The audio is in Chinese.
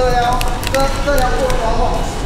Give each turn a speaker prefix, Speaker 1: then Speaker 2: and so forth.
Speaker 1: 这条这这条裤不能走。